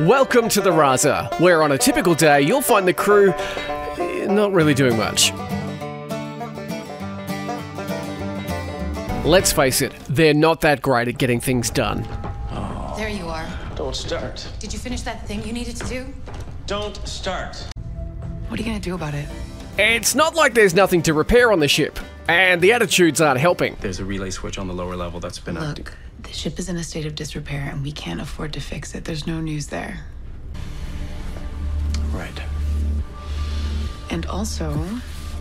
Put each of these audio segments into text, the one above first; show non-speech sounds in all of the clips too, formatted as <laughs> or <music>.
Welcome to the Raza, where on a typical day you'll find the crew not really doing much. Let's face it, they're not that great at getting things done. There you are. Don't start. Did you finish that thing you needed to do? Don't start. What are you gonna do about it? It's not like there's nothing to repair on the ship, and the attitudes aren't helping. There's a relay switch on the lower level that's been acti- Look, the ship is in a state of disrepair and we can't afford to fix it. There's no news there. Right. And also,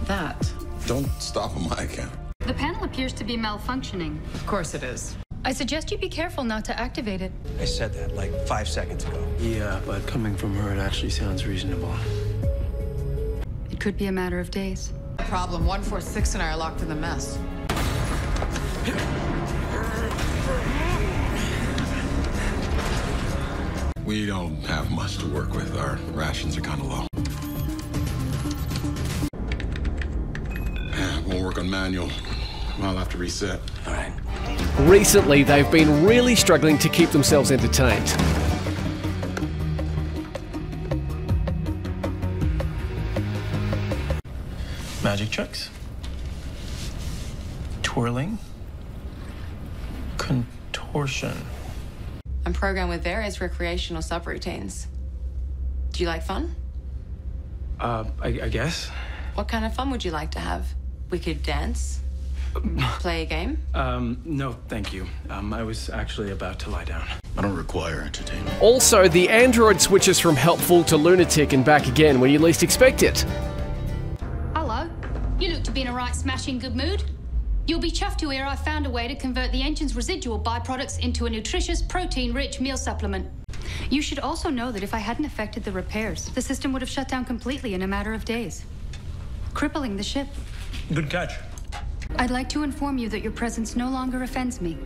that. Don't stop on my account. The panel appears to be malfunctioning. Of course it is. I suggest you be careful not to activate it. I said that like five seconds ago. Yeah, but coming from her, it actually sounds reasonable. It could be a matter of days. Problem 146 and I are locked in the mess. <laughs> We don't have much to work with. Our rations are kind of low. Yeah, won't work on manual. I'll have to reset. All right. Recently, they've been really struggling to keep themselves entertained. Magic tricks. Twirling. Contortion. I'm programmed with various recreational subroutines. Do you like fun? Uh, I, I guess. What kind of fun would you like to have? We could dance, <laughs> play a game. Um, no, thank you. Um, I was actually about to lie down. I don't require entertainment. Also, the android switches from helpful to lunatic and back again when you least expect it. Hello. You look to be in a right smashing good mood. You'll be chuffed to hear I found a way to convert the engine's residual byproducts into a nutritious, protein rich meal supplement. You should also know that if I hadn't affected the repairs, the system would have shut down completely in a matter of days, crippling the ship. Good catch. I'd like to inform you that your presence no longer offends me.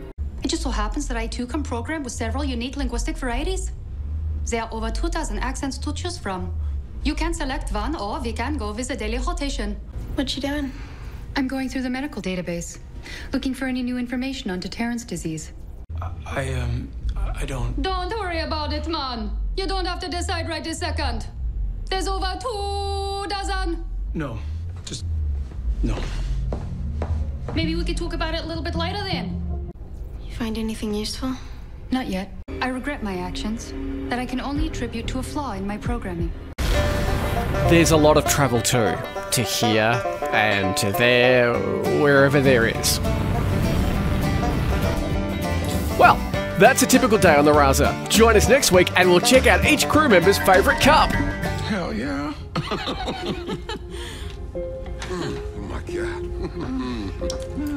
It just so happens that I too come programmed with several unique linguistic varieties. There are over 2,000 accents to choose from. You can select one, or we can go with a daily rotation. What you doing? I'm going through the medical database, looking for any new information on Terrence disease. I, um, I don't. Don't worry about it, man. You don't have to decide right this second. There's over two dozen. No. Just. No. Maybe we could talk about it a little bit later then. You find anything useful? Not yet. I regret my actions, that I can only attribute to a flaw in my programming. There's a lot of travel too, to here and to there, wherever there is. Well, that's a typical day on the Raza. Join us next week and we'll check out each crew member's favourite cup. Hell yeah. oh <laughs> my god. <laughs>